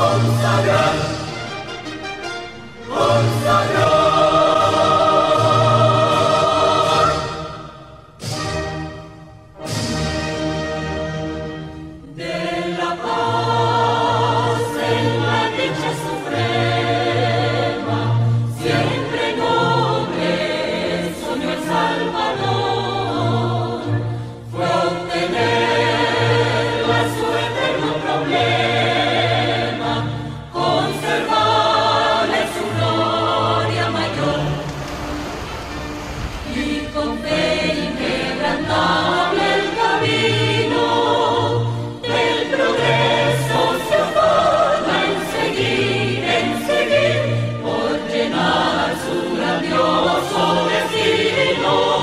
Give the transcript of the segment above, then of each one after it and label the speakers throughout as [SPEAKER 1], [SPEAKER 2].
[SPEAKER 1] consagrado. Y con él quebrantable el camino, el progreso se acorda en seguir, en seguir, por llenar su grandioso destino.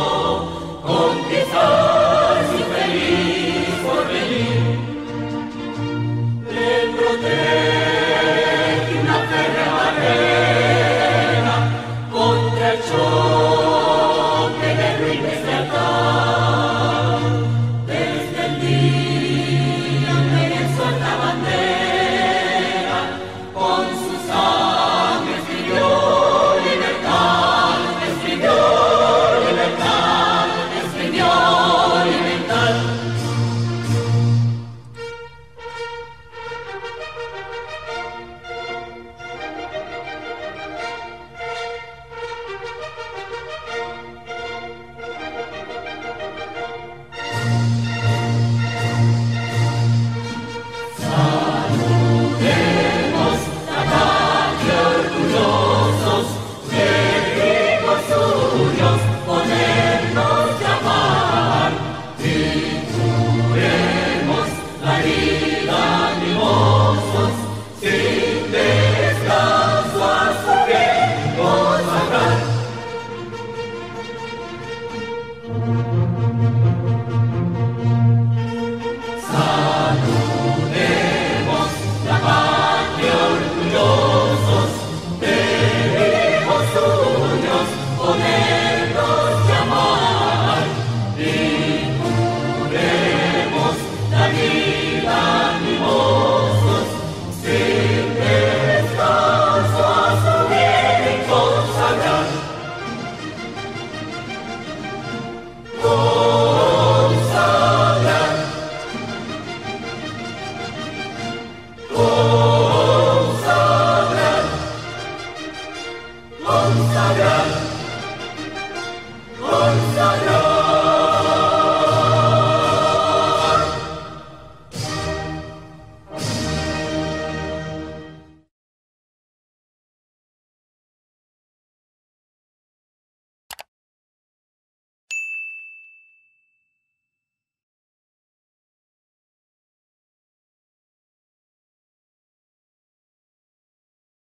[SPEAKER 1] Lord.